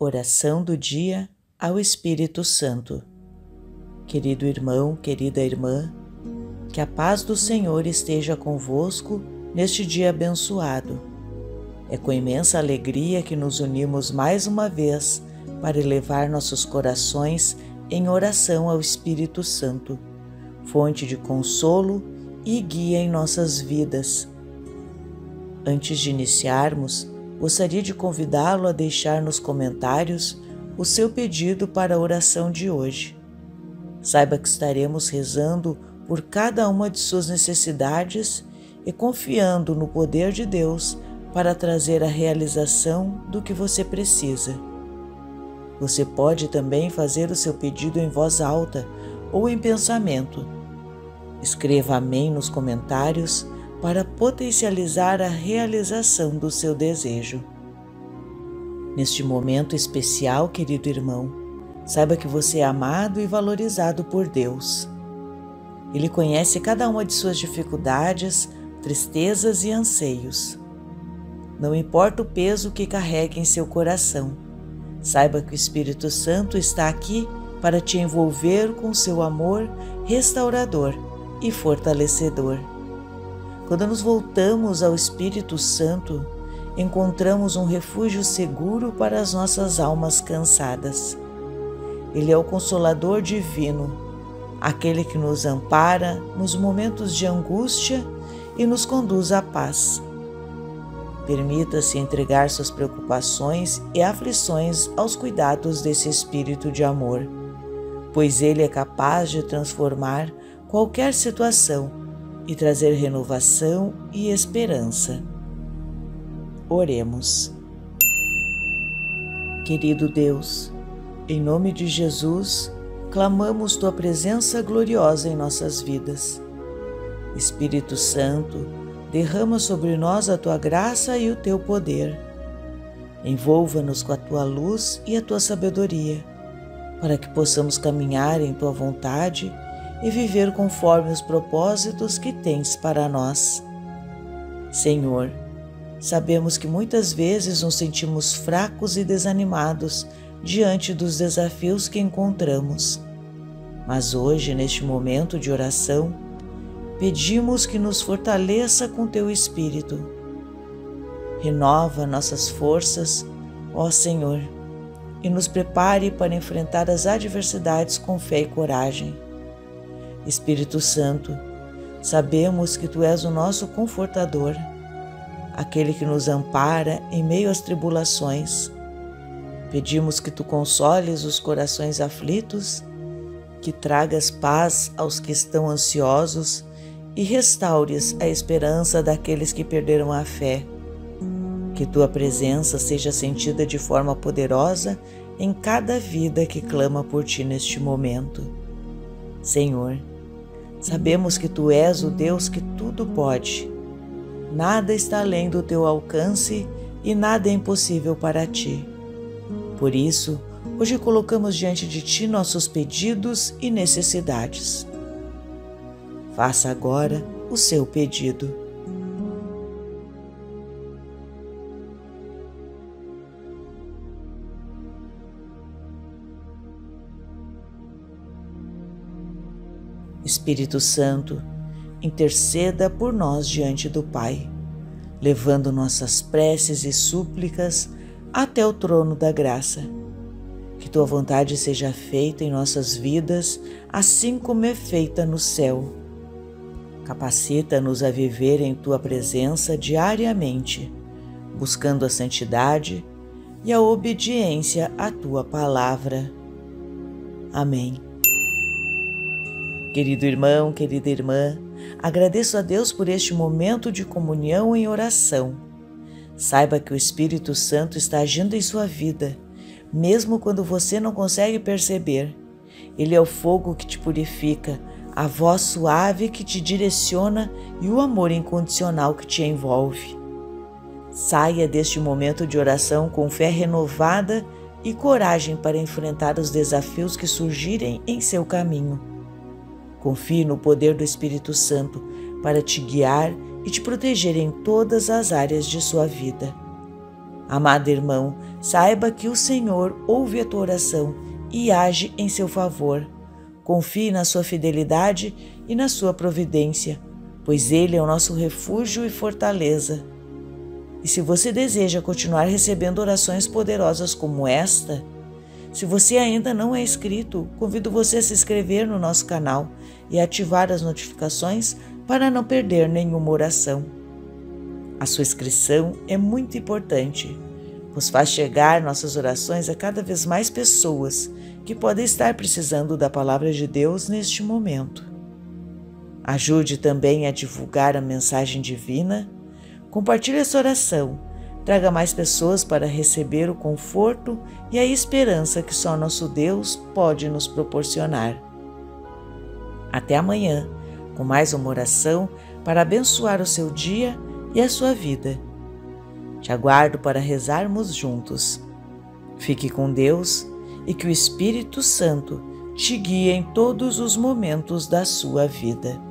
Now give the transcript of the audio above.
Oração do dia ao Espírito Santo. Querido irmão, querida irmã, que a paz do Senhor esteja convosco neste dia abençoado. É com imensa alegria que nos unimos mais uma vez para elevar nossos corações em oração ao Espírito Santo, fonte de consolo e guia em nossas vidas. Antes de iniciarmos, gostaria de convidá-lo a deixar nos comentários o seu pedido para a oração de hoje. Saiba que estaremos rezando por cada uma de suas necessidades e confiando no poder de Deus para trazer a realização do que você precisa. Você pode também fazer o seu pedido em voz alta ou em pensamento. Escreva Amém nos comentários para potencializar a realização do seu desejo. Neste momento especial, querido irmão, saiba que você é amado e valorizado por Deus. Ele conhece cada uma de suas dificuldades, tristezas e anseios. Não importa o peso que carrega em seu coração, saiba que o Espírito Santo está aqui para te envolver com seu amor restaurador e fortalecedor. Quando nos voltamos ao Espírito Santo, encontramos um refúgio seguro para as nossas almas cansadas. Ele é o Consolador Divino, aquele que nos ampara nos momentos de angústia e nos conduz à paz. Permita-se entregar suas preocupações e aflições aos cuidados desse Espírito de amor, pois ele é capaz de transformar qualquer situação e trazer renovação e esperança. Oremos. Querido Deus, em nome de Jesus, clamamos tua presença gloriosa em nossas vidas. Espírito Santo, derrama sobre nós a tua graça e o teu poder. Envolva-nos com a tua luz e a tua sabedoria, para que possamos caminhar em tua vontade e viver conforme os propósitos que tens para nós. Senhor, sabemos que muitas vezes nos sentimos fracos e desanimados diante dos desafios que encontramos. Mas hoje, neste momento de oração, pedimos que nos fortaleça com teu Espírito. Renova nossas forças, ó Senhor, e nos prepare para enfrentar as adversidades com fé e coragem Espírito Santo, sabemos que Tu és o nosso confortador, aquele que nos ampara em meio às tribulações. Pedimos que Tu consoles os corações aflitos, que tragas paz aos que estão ansiosos e restaures a esperança daqueles que perderam a fé. Que Tua presença seja sentida de forma poderosa em cada vida que clama por Ti neste momento. Senhor, Sabemos que tu és o Deus que tudo pode. Nada está além do teu alcance e nada é impossível para ti. Por isso, hoje colocamos diante de ti nossos pedidos e necessidades. Faça agora o seu pedido. Espírito Santo, interceda por nós diante do Pai, levando nossas preces e súplicas até o trono da graça. Que tua vontade seja feita em nossas vidas, assim como é feita no céu. Capacita-nos a viver em tua presença diariamente, buscando a santidade e a obediência à tua palavra. Amém. Querido irmão, querida irmã, agradeço a Deus por este momento de comunhão em oração. Saiba que o Espírito Santo está agindo em sua vida, mesmo quando você não consegue perceber. Ele é o fogo que te purifica, a voz suave que te direciona e o amor incondicional que te envolve. Saia deste momento de oração com fé renovada e coragem para enfrentar os desafios que surgirem em seu caminho. Confie no poder do Espírito Santo para te guiar e te proteger em todas as áreas de sua vida. Amado irmão, saiba que o Senhor ouve a tua oração e age em seu favor. Confie na sua fidelidade e na sua providência, pois Ele é o nosso refúgio e fortaleza. E se você deseja continuar recebendo orações poderosas como esta, se você ainda não é inscrito, convido você a se inscrever no nosso canal e ativar as notificações para não perder nenhuma oração. A sua inscrição é muito importante, pois faz chegar nossas orações a cada vez mais pessoas que podem estar precisando da palavra de Deus neste momento. Ajude também a divulgar a mensagem divina. Compartilhe essa oração traga mais pessoas para receber o conforto e a esperança que só nosso Deus pode nos proporcionar. Até amanhã, com mais uma oração para abençoar o seu dia e a sua vida. Te aguardo para rezarmos juntos. Fique com Deus e que o Espírito Santo te guie em todos os momentos da sua vida.